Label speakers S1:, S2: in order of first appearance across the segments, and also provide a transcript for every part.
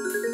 S1: Thank you.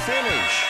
S1: finish.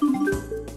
S1: Thank you.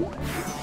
S1: Thank you.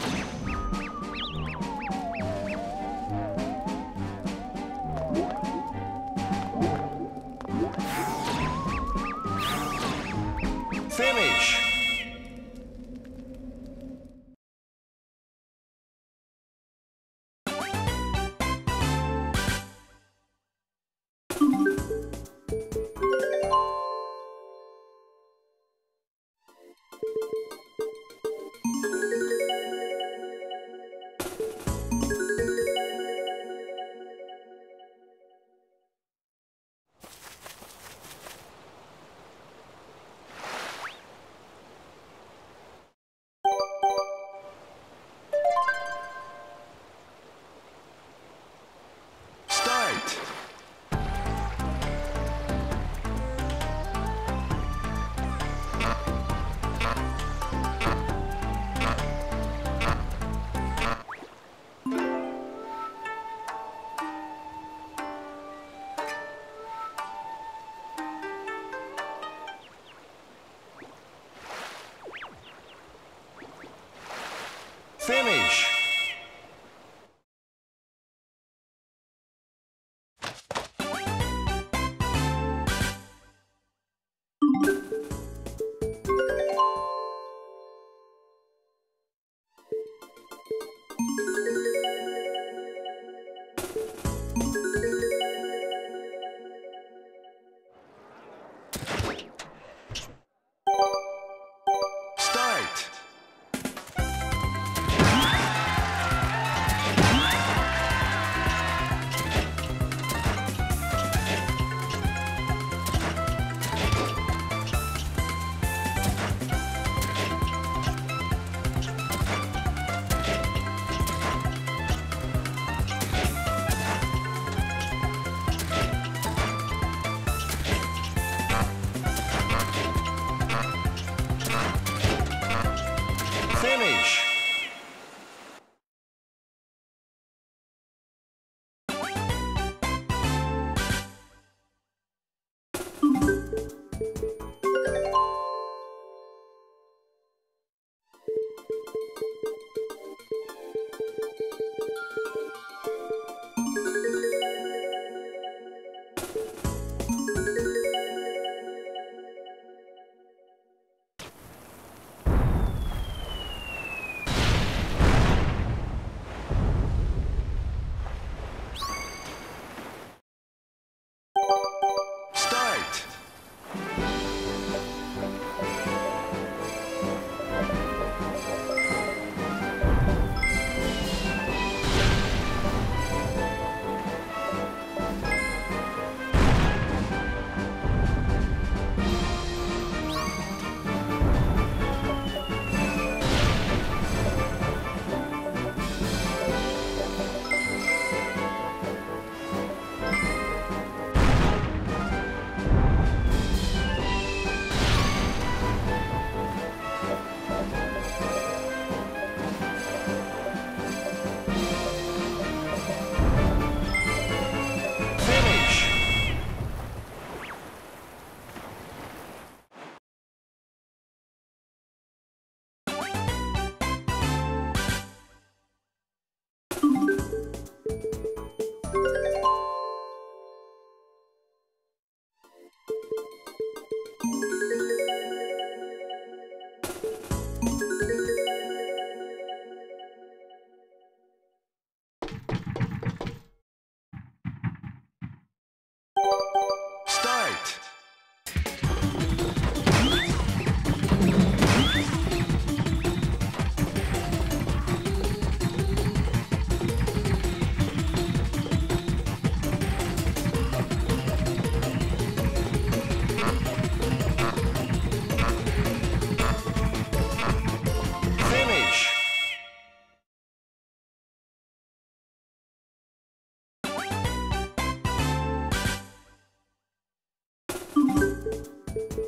S1: うん。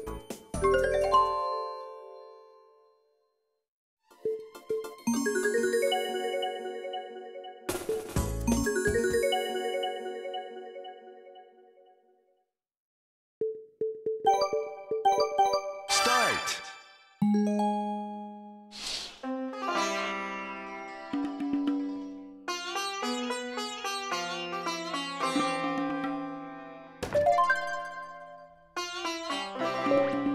S1: Thank you.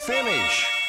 S1: Finish.